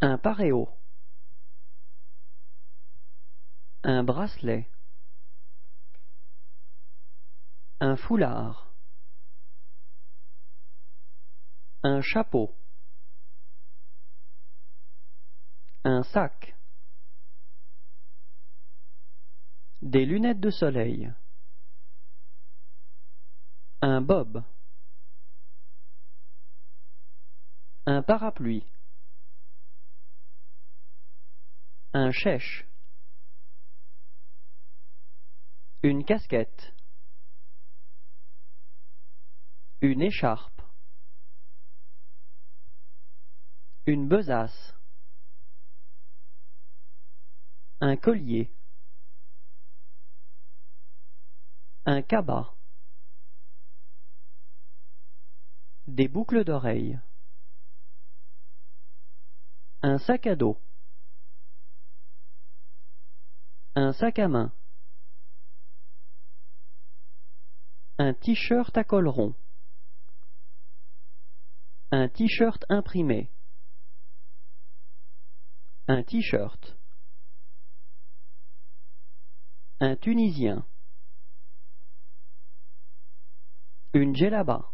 paréo, un bracelet, un foulard, un chapeau, un sac, des lunettes de soleil, un bob, un parapluie, un chèche, une casquette, une écharpe, une besace, un collier, un cabas, des boucles d'oreilles, un sac à dos, un sac à main, un t-shirt à col rond, un t-shirt imprimé, un t-shirt, un Tunisien, une djellaba,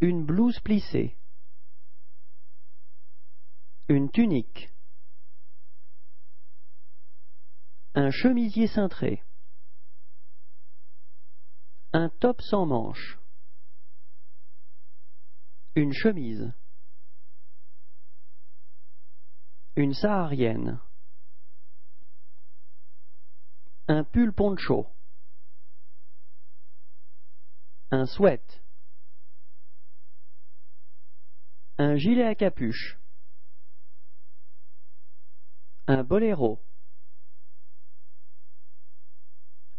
une blouse plissée, une tunique, un chemisier cintré, un top sans manches, une chemise, une saharienne, un pull poncho, un sweat, un gilet à capuche, un boléro,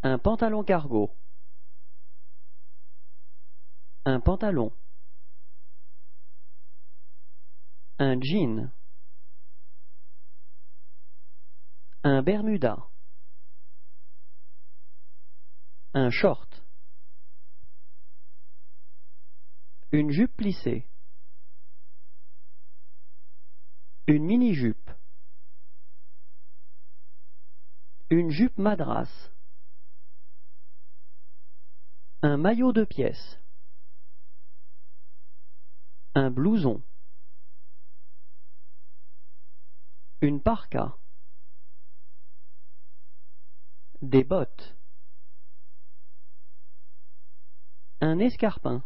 un pantalon cargo, un pantalon, un jean, un bermuda, un short, une jupe plissée, une mini-jupe, une jupe madras, un maillot de pièces, un blouson, une parka, des bottes, un escarpin,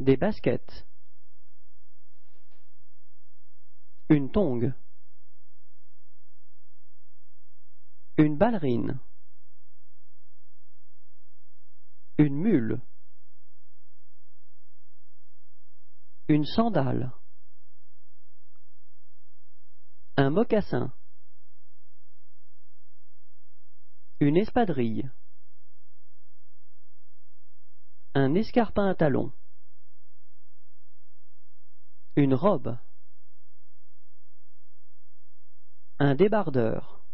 des baskets, une tongue, une ballerine, une mule, une sandale, un mocassin, une espadrille, un escarpin à talons, une robe, un débardeur,